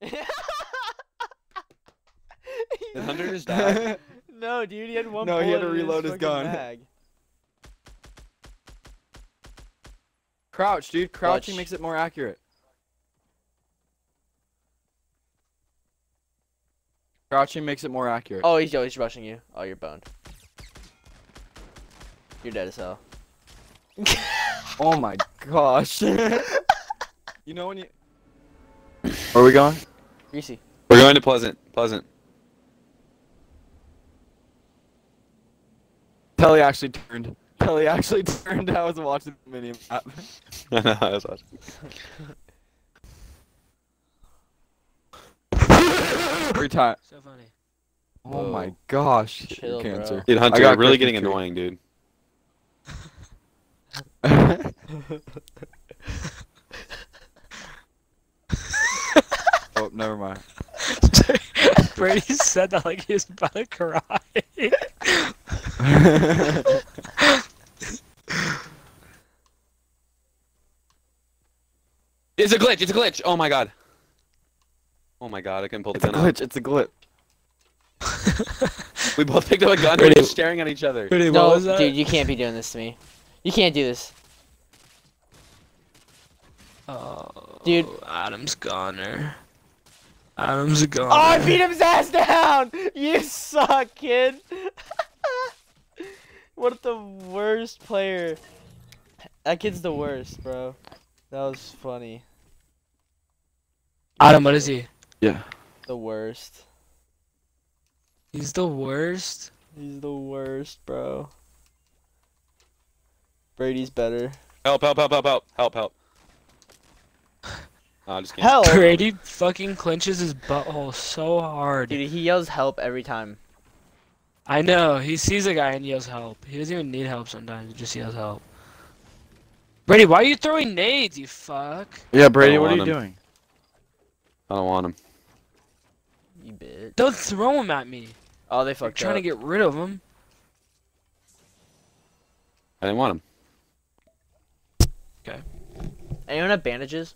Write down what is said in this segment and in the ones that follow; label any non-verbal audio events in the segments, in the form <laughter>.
glitch. <laughs> Did Hunter just die? <laughs> no, dude, he had one. No, he had to reload his fucking gun. Mag. Crouch, dude. Crouching Clutch. makes it more accurate. Crouching makes it more accurate. Oh, he's always rushing you. Oh, you're boned. You're dead as hell. Oh my <laughs> gosh. you know when you. Where are we going? Greasy. We're going to Pleasant. Pleasant. Telly actually turned. Telly actually <laughs> turned. I was watching the mini map. <laughs> I know, I was watching. <laughs> Every time. So funny. Oh my gosh. Chill, bro. cancer. Dude, Hunter, I got you're really getting tree. annoying, dude. Never mind. <laughs> Brady said that like he was about to cry. It's a glitch. It's a glitch. Oh my god. Oh my god, I couldn't pull the it's a gun out. glitch. It's a glitch. <laughs> We both picked up a gun and we're just staring at each other. Brady, no, was that? dude, you can't be doing this to me. You can't do this. Oh, Dude. Adam's goner. Adam's a goner. Oh, I beat his ass down! You suck, kid! <laughs> what the worst player. That kid's the worst, bro. That was funny. Adam, what is he? Yeah. The worst. He's the worst. He's the worst, bro. Brady's better. Help, help, help, help, help, help, help. No, I just can't. Help! Brady fucking clenches his butthole so hard. Dude, he yells help every time. I know. He sees a guy and yells help. He doesn't even need help sometimes. He just yells help. Brady, why are you throwing nades, you fuck? Yeah, Brady, what are you him. doing? I don't want him. You bitch. Don't throw him at me. Oh, they I'm fucked trying up. to get rid of him. I didn't want him. Okay. Anyone have bandages?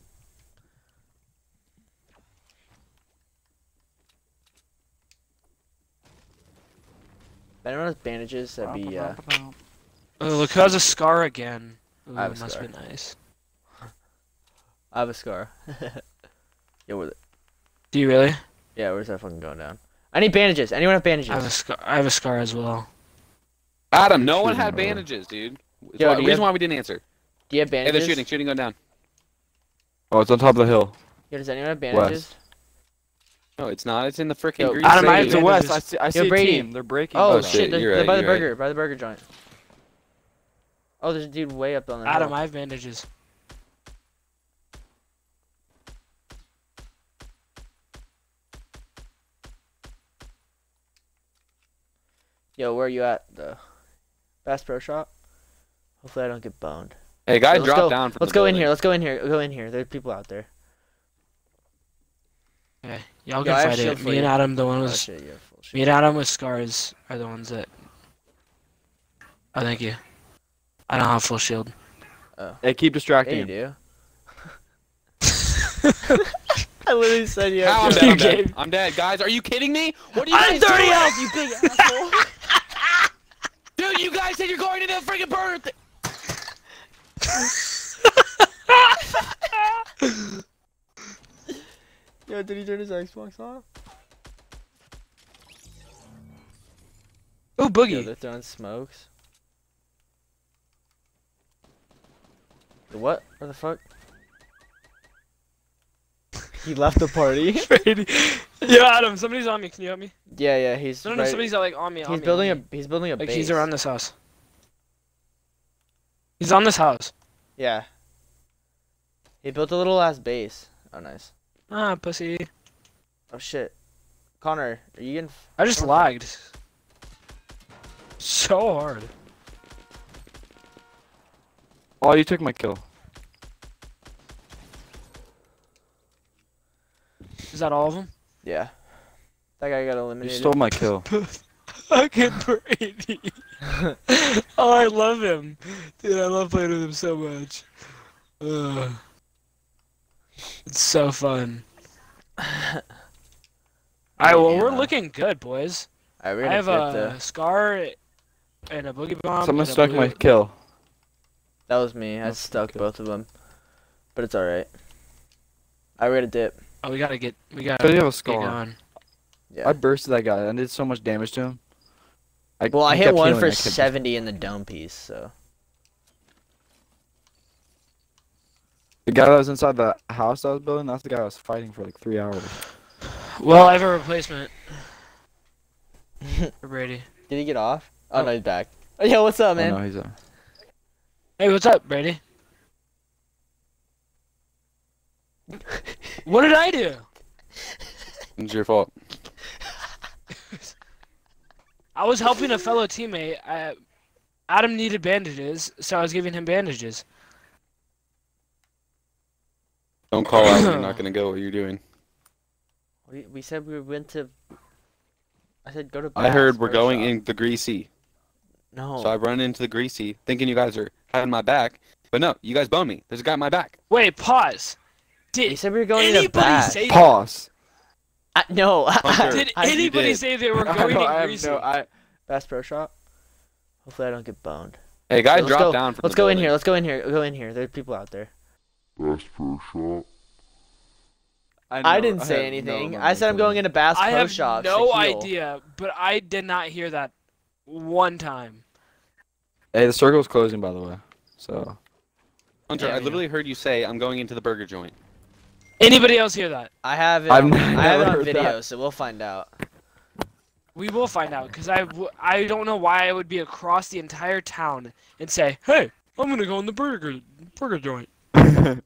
If anyone has bandages, that'd be, uh... Oh, look has a scar again. Ooh, I have a must scar. be nice. I have a scar. <laughs> Yo, where the... Do you really? Yeah, where's that fucking going down? I need bandages. Anyone have bandages? I have a scar. I have a scar as well. Adam, no one had bandages, dude. It's Yo, why- reason have- why we didn't answer. Do you have Hey, bandages? they're shooting. Shooting going down. Oh, it's on top of the hill. Yo, does anyone have bandages? No, it's not. It's in the freaking Yo, green Adam, I have city. to It's what? a west. I see, I Yo, see a Brady. team. They're breaking. Oh, Oh, shit, shit, they're, they're right, by the you're right. burger, by the burger joint. Oh, there's a dude way up on the Adam, hill. I have bandages. Yo, where are you at? The Bass Pro Shop? Hopefully I don't get boned. Hey, guys, Let's drop go. down from Let's the go in here. Let's go in here. Go in here. There's people out there. Okay, y'all Yo, I can have fight it. for Me and. Adam, the one Oh with shit, you have full me and Adam with scars are the ones that. Oh, thank you. I don't have full shield. Oh. Hey, keep distracting Yeah, you him. do. <laughs> <laughs> I literally said you How? I'm dead. I'm dead. I'm dead. Guys, are you kidding me? What are you I'm 30 doing? health, you <laughs> big asshole. Dude, you guys said you're going to the freaking burner. Th- Yo, did he turn his Xbox off? Oh, Yo, boogie. they're throwing smokes. The what? What the fuck? He left the party. <laughs> Brady. Yo, Adam, somebody's on me. Can you help me? yeah, yeah, he's No, no, right- somebody's like on me. on He's me, building on a he's building a Like base. he's around this house. He's on this house. Yeah. He built a little ass base. Oh nice. Ah, pussy. Oh shit. Connor, are you getting? I just Okay. lagged. So hard. Oh, you took my kill. Is that all of them? Yeah. That guy got eliminated. You eliminated. stole my kill. <laughs> Fucking Brady. <laughs> oh, I love him. Dude, I love playing with him so much. Ugh. It's so fun. <sighs> Alright, well, we're looking good, boys. Alright, we're I gonna have a the. scar and a boogie bomb. Someone stuck blue- my kill. That was me. I stuck okay. both of them, but it's alright. I we're gonna dip. Oh, we gotta get. We gotta Cause you have a scar. going. Yeah. I bursted that guy I did so much damage to him. I, well, I hit one for 70 in the dome piece, so. The guy that was inside the house I was building, that's the guy I was fighting for like three hours. Well, I have a replacement. for <laughs> Brady. Did he get off? Oh, Oh. no, he's back. Oh, <laughs> yo, what's up, Oh, man? no, he's a. Hey, what's up, Brady? <laughs> what did I do? It's your fault. I was helping a fellow teammate. I, Adam needed bandages, so I was giving him bandages. Don't call out. You're not <coughs> gonna go. What you're doing. We, we said we went to. I said go to. I heard we're going Shop. in the greasy. No. So I run into the greasy, thinking you guys are having my back. But no, you guys bone me. There's a guy in my back. Wait, pause. we Did said we were going to anybody Bass. say Pause. I, no. Hunter. <laughs> Did anybody did. say they were <laughs> I going know, in I greasy? no- I- Bass Pro Shop. Hopefully I don't get boned. Hey, guys, Let's drop go. down from Let's the go in here. Let's go in here. Go in here. There's people out there. Bass Pro Shop. I, know, didn't say have no anything. I said I'm going into Bass I Pro have Shop. no to heal. idea, but I did not hear that one time. Hey, the circle's closing, by the way. So. Hunter, Yeah, I we literally heard you say I'm going into the burger joint. Anybody else hear that? I have it. I've on, n- I have never it on heard video, that. so we'll find out. We will find out because I, w- I don't know why I would be across the entire town and say, "Hey, I'm gonna go in the burger burger joint." Hey,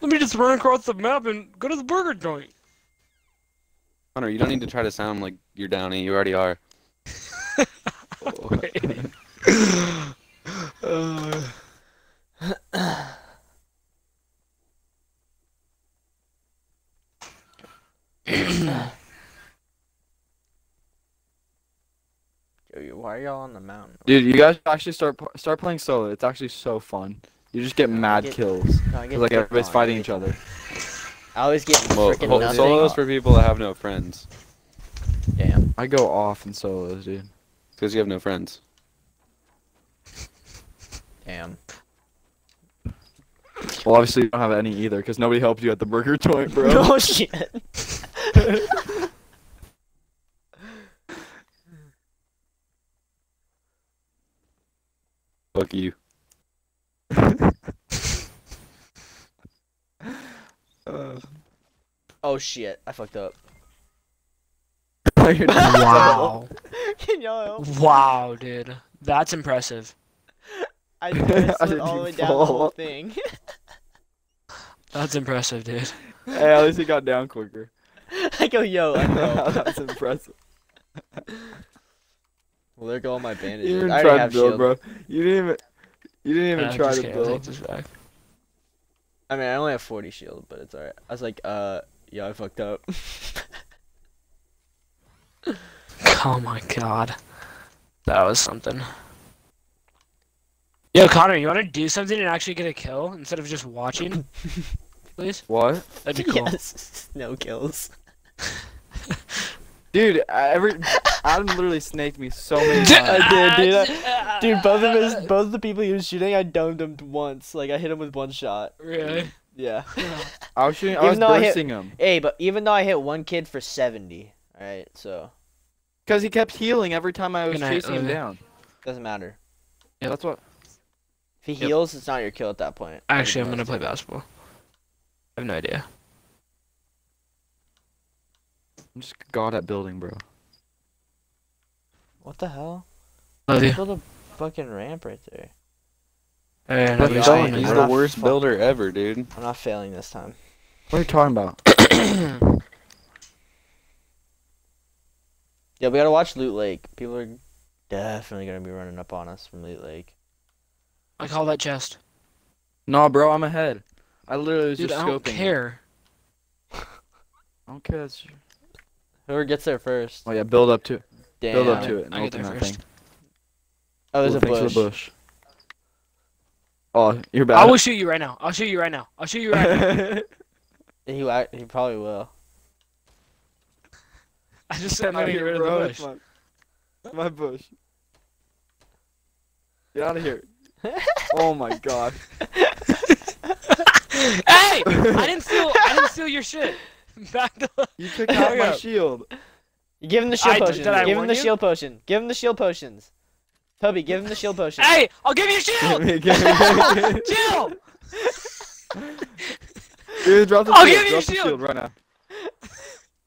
let me just run across the map and go to the burger joint. Hunter, you don't need to try to sound like you're Downey. You already are. Uh, <laughs> Yo, Why are y'all on the mountain? Dude, you guys actually start start playing solo. It's actually so fun. You just get Yeah, I mad get- kills. <laughs> No, I 'Cause, get like everybody's on, fighting I each other. <laughs> I always get Well, freaking ho- nothing. solos for people that have no friends. Damn. I go off in solos, dude. Because you have no friends. Damn. Well, obviously you don't have any either, because nobody helped you at the burger joint, bro. <laughs> oh shit. Fuck you. Uh, <laughs> oh shit. I fucked up. <laughs> wow, <laughs> Can y'all help? wow, dude, that's impressive. I just I slid did all the way down the whole thing. That's impressive, dude. hey, at least he got down quicker. I go, yo, I know. That's impressive. Well, there go all my You bandages. didn't I try to have build, shield. bro. You didn't even. You didn't even I'm try to kidding, build. take this back. I mean, I only have 40 shield, but it's alright. I was like, uh, yeah, I fucked up. <laughs> Oh my god. That was something. Yo, Connor, you want to do something and actually get a kill instead of just watching? <laughs> Please? What? That'd be cool. yes. <laughs> No kills. Dude, I- every Adam literally snaked me so many D- <laughs> times. I did, dude. uh, Dude, both of his, both of the people he was shooting, I domed him once. Like, I hit him with one shot. Really? Yeah. <laughs> I was shooting. I Even was though I hit- him hey, but even though I hit one kid for 70, alright, so, because he kept healing every time I was Good night, chasing him down. doesn't matter. Yeah, That's what. If he Yep. heals, it's not your kill at that point. Actually, I'm gonna play basketball. I have no idea. I'm just god at building, bro. What the hell? Love you. Build a fucking ramp right there. Hey, But nobody's don't- He's We're the not worst builder ever, dude. I'm not failing this time. What are you talking about? <coughs> Yeah, we gotta watch Loot Lake. People are definitely gonna be running up on us from Loot Lake. I call that chest. no, bro, I'm ahead. I literally was Dude, just I don't care. I don't care. That's... Whoever gets there first. Oh yeah, build up to it. Damn. Build up to it and I get open there that first. thing. Oh, there's Ooh, a bush. the bush. Oh, you're bad. I will shoot you right now. I'll shoot you right now. I'll shoot you right now. <laughs> He he probably will. I just said I'm Out gonna get rid of the bush. My, my bush. Get out of here. <laughs> oh my god. hey! I didn't steal. I didn't steal your shit. <laughs> Back the. You took out my Yeah. shield. You give him the shield I- did potion. I Give him the you? shield potion. Give him the shield potions. Toby, give him the shield potion. Hey! I'll give you a shield. <laughs> Give me- give me- Chill. Dude, drop the I'll shield. give you drop a the shield. shield right now. <laughs>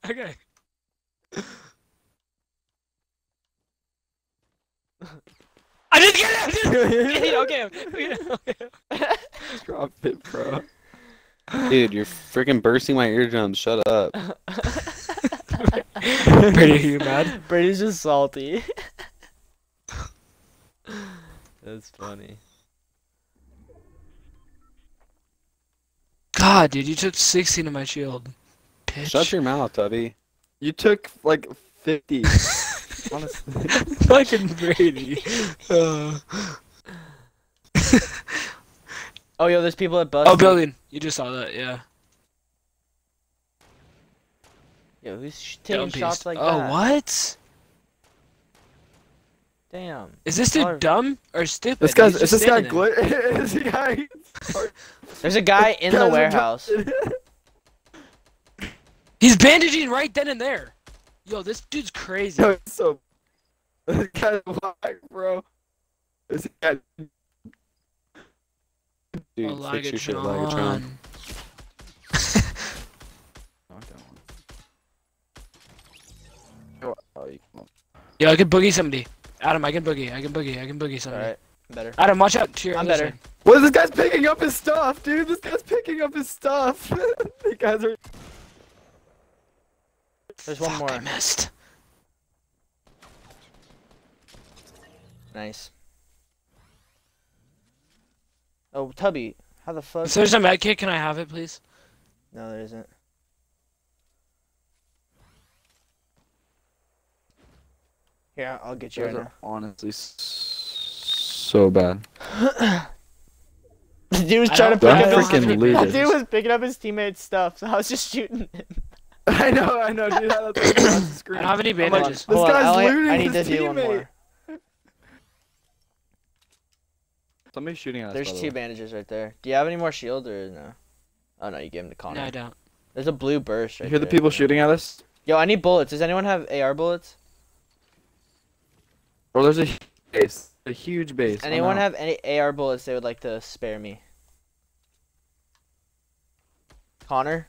Okay. I didn't get it. I didn't get it. Okay. Okay. okay. Drop it, bro. Dude, you're freaking bursting my eardrums. Shut up. Brady, <laughs> are you mad? <laughs> Brady's just salty. That's funny. God, dude, you took 16 of my shield. Bitch. Shut your mouth, Tubby. You took like 50. <laughs> Honestly. fucking Brady. Uh. Oh, yo, there's people at bus. Oh, building. You just saw that, yeah. Yo, who's taking Dumb shots like oh, that? Oh, what? Damn. Is this dude dumb or stupid? This guy's. Is this guy standing there. glit? <laughs> is the guy? There's a guy <laughs> in the warehouse. <laughs> He's bandaging right then and there. Yo, this dude's crazy. Yo, so. This guy's whack, bro. This guy. Dude, fix your shit, Lagatron. <laughs> Oh, oh, you- Yo, I can boogie somebody. Adam, I can boogie. I can boogie. I can boogie somebody. Alright, better. Adam, watch out to your I'm better. side. What? This guy's picking up his stuff, dude. This guy's picking up his stuff. <laughs> you guys are. There's one Fuck, more. I missed. Nice. Oh, Tubby, how the fuck? If there's a med kit, can I have it, please? No, there isn't. Here, I'll get you You right guys now. are honestly so bad. <laughs> The dude was I trying to pick up don't his have freaking <laughs> any losers. That bandages. dude was picking up his teammate's stuff, so I was just shooting him. <laughs> I know, I know, dude. That's what I <coughs> I don't have any I'm like, bandages. This Hold on, guy's I, looting I need to his do one teammate. more. Somebody's shooting at us. There's by the two way. bandages right there. Do you have any more shield or no? Oh no, you gave him to Connor. No, I don't. There's a blue burst right You hear the there. people shooting at us? Yo, I need bullets. Does anyone have AR bullets? Bro, there's a huge base. A huge base. I'm Anyone out. have any AR bullets they would like to spare me? Connor?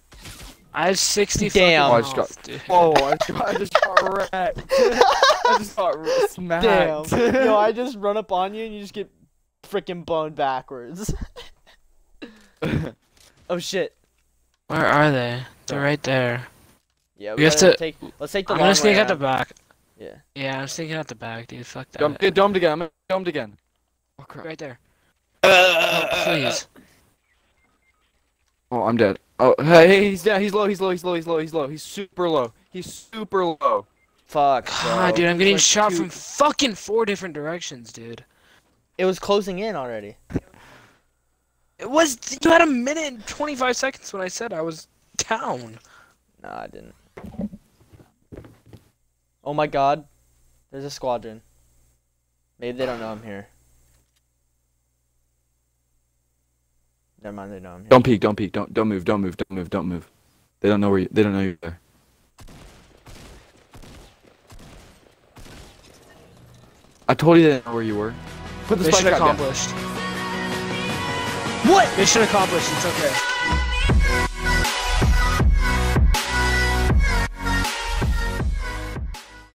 I have 60 Damn. Oh, I just got- health, dude. <laughs> Oh, I just got, I just got wrecked. <laughs> I just got r- smacked. Yo, I just run up on you and you just get freaking blown backwards. <laughs> oh shit. Where are they? They're right there. Yeah, We we, have gotta to- take. Let's take the I'm long gonna sneak out the back. Yeah. Yeah, I'm sneaking out the back, dude. Fuck that. Dom- get domed again. I'm domed again. Oh crap. Right there. Uh, oh, please. Oh, I'm dead. Oh, hey, he's down. He's low. He's low. He's low. He's low. He's low. He's super low. He's super low. Fuck. God, bro. dude, I'm getting Like shot two- from fucking four different directions, dude. It was closing in already. It was. You had a minute and 25 seconds when I said I was down. No, I didn't. Oh my god. There's a squadron. Maybe they don't know I'm here. Never mind, they know I'm here. Don't peek. Don't peek. Don't don't move. Don't move. Don't move. Don't move. They don't know where you. They don't know you're there. I told you they didn't know where you were. Put the Mission spike shot down. accomplished. What? Mission accomplished. It's okay.